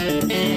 Mm-hmm.